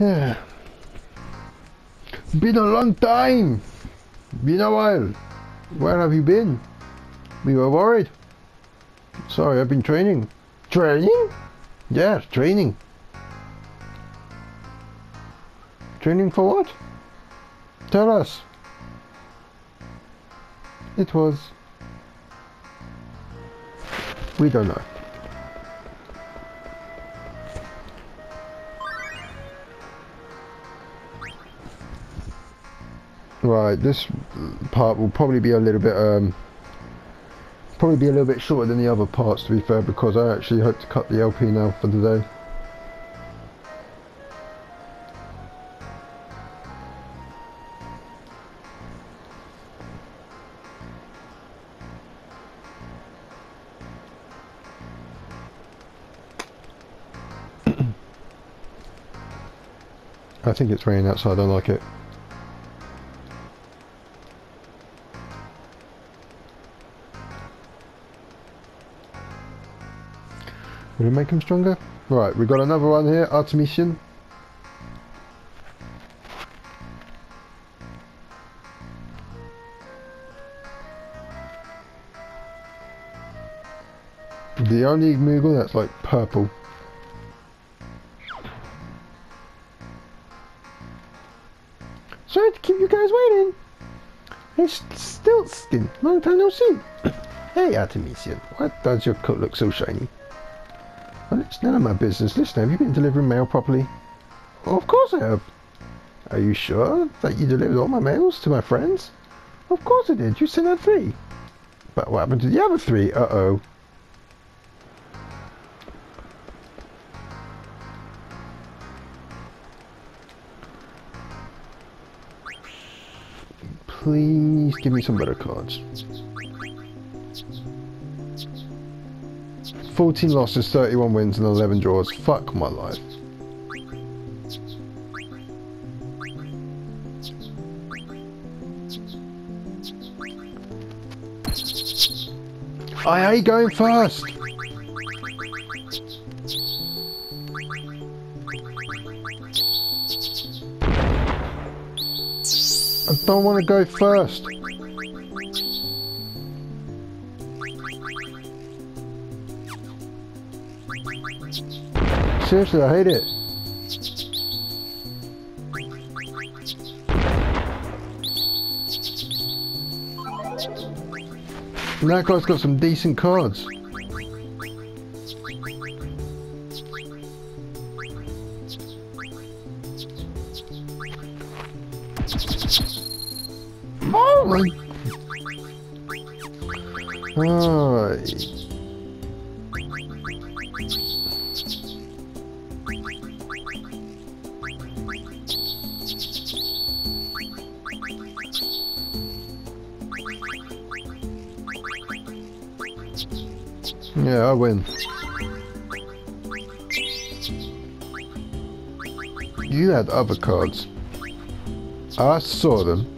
Yeah. Been a long time. Been a while. Where have you been? We were worried. Sorry, I've been training. Training? Yeah, training. Training for what? Tell us. It was. We don't know. Right, this part will probably be a little bit, um, probably be a little bit shorter than the other parts to be fair, because I actually hope to cut the LP now for today. I think it's raining outside, I don't like it. Will it make him stronger? Right, we've got another one here, Artemicion. The only Moogle that's like purple. Sorry to keep you guys waiting. Hey, Stiltzkin, long time no see. hey, Artemicion, why does your coat look so shiny? Well, it's none of my business. Listen, have you been delivering mail properly? Well, of course I have. Are you sure that you delivered all my mails to my friends? Of course I did. You sent out three. But what happened to the other three? Uh-oh. Please give me some better cards. 14 losses, 31 wins, and 11 draws. Fuck my life. I hate going first. I don't want to go first. Seriously, I hate it. That guy's got some decent cards. Oh Yeah, I win. You had other cards. I saw them.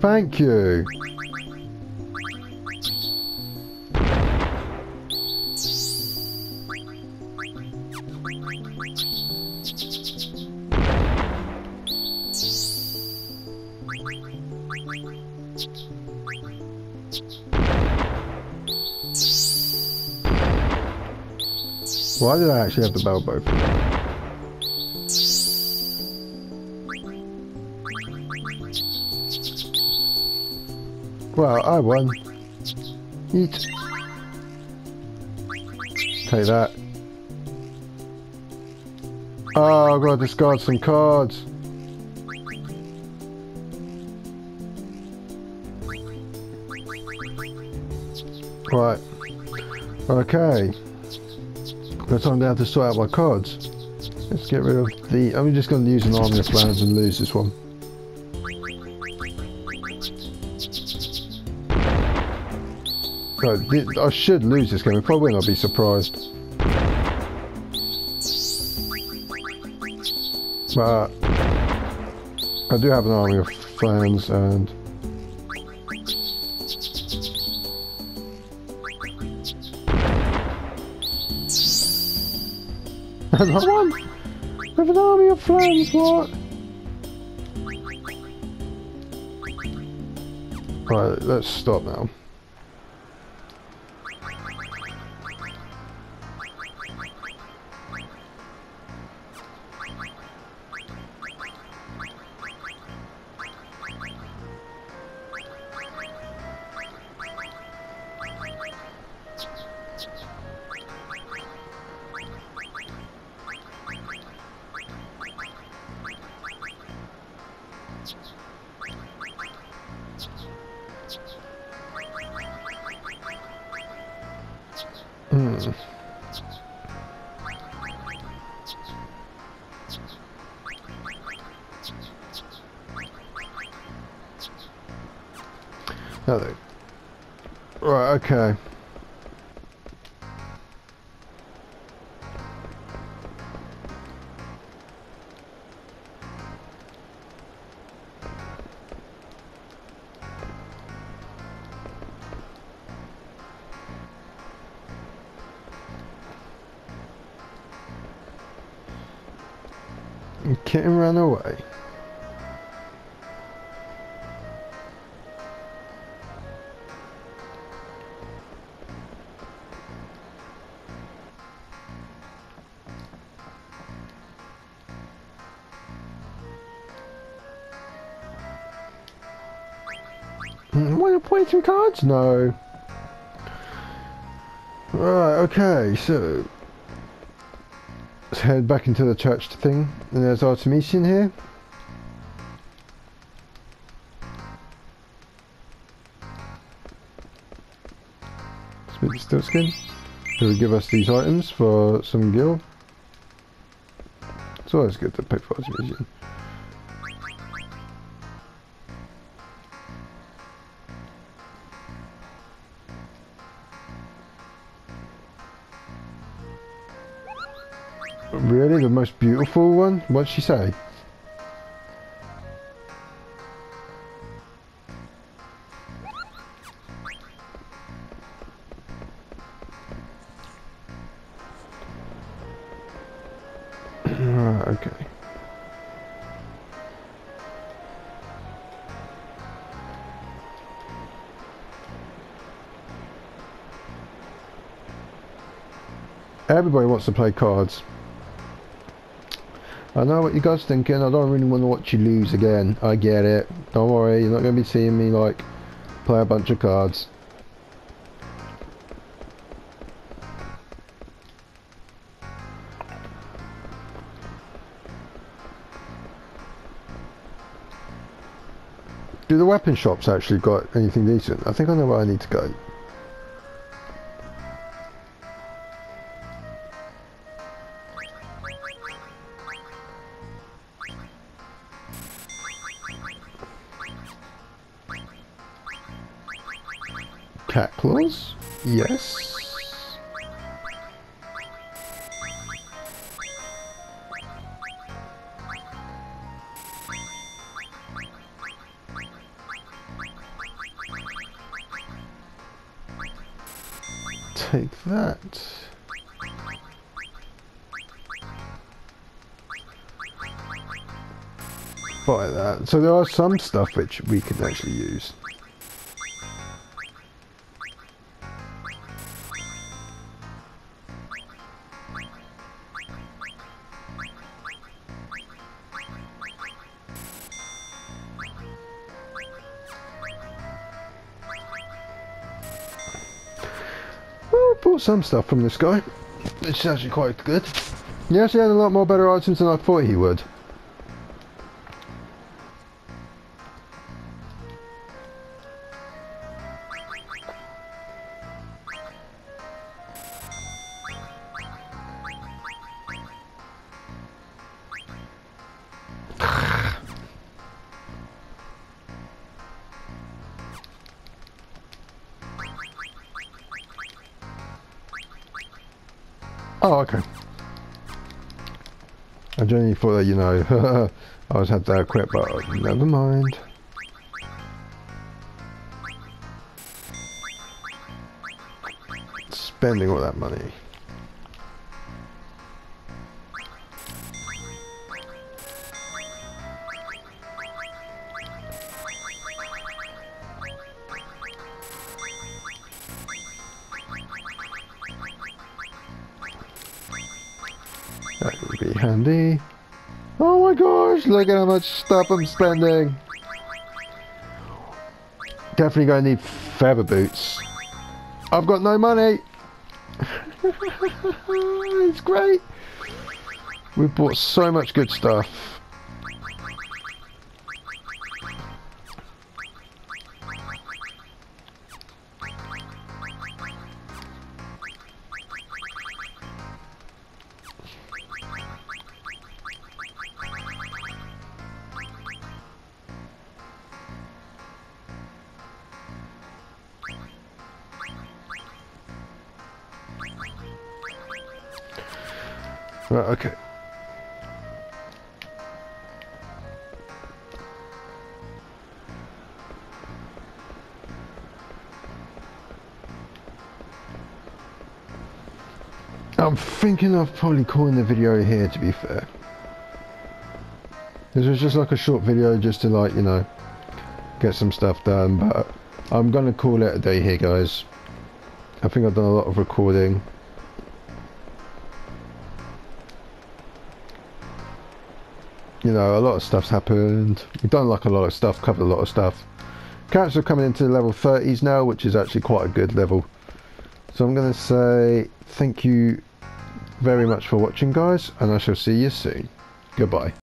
Thank you. Why did I actually have the bell bow? Well, I won. Eat. Take that. Oh, I've got to discard some cards. Right. Okay. Got time down to sort out my cards. Let's get rid of the... I'm just going to use an army of plans and lose this one. No, I should lose this game. If I win, I'll be surprised. But I do have an army of friends and Another one? With an army of friends, what? Right, let's stop now. Hmm. Right, okay. Kitten run away. Want to play some cards? No. Right, okay, so let's head back into the church thing. And there's Artemicion here. Speak to Stiltzkin. Who will give us these items for some gil. It's always good to pick for Artemicion. Most beautiful one? What'd she say? Okay. Everybody wants to play cards. I know what you guys thinking. I don't really want to watch you lose again. I get it. Don't worry. You're not going to be seeing me like play a bunch of cards. Do the weapon shops actually got anything decent? I think I know where I need to go. Yes. Take that. Buy that. So there are some stuff which we can actually use. Bought some stuff from this guy. It's actually quite good. He actually had a lot more better items than I thought he would. Oh, okay. I genuinely thought that, you know, I was had that quit, but never mind. Spending all that money. Gosh, look at how much stuff I'm spending. Definitely to need feather boots. I've got no money. it's great. We've bought so much good stuff. Right, okay. I'm thinking of probably calling the video here to be fair. This was just like a short video just to like, you know, get some stuff done, but I'm gonna call it a day here guys. I think I've done a lot of recording. You know, a lot of stuff's happened. We've done like a lot of stuff, covered a lot of stuff. Characters are coming into the level 30s now, which is actually quite a good level. So I'm going to say thank you very much for watching, guys, and I shall see you soon. Goodbye.